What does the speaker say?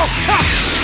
走。哈